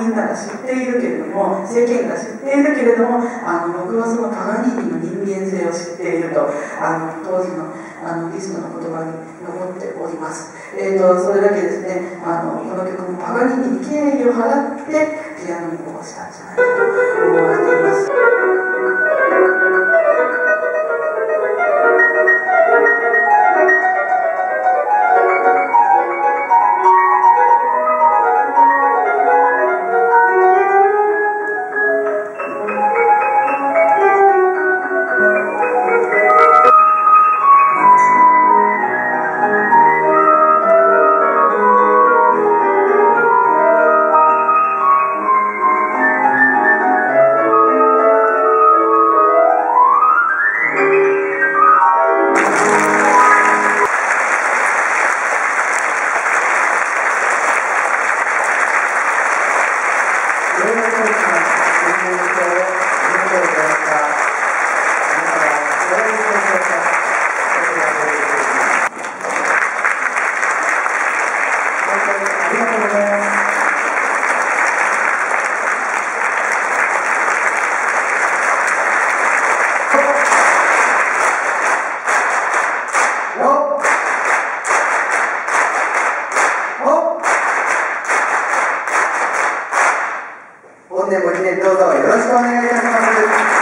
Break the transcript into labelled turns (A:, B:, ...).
A: みんなが知っているけれども世間が知っているけれどもあの僕はそのパガニーニの人間性を知っているとあの当時のあのリズムの言葉に残っております、えーと、それだけですねあのこの曲もパガニーニに敬意を払ってピアノに起こしたんじゃないかと。
B: 本年も一年どうぞよろしくお願いいたします。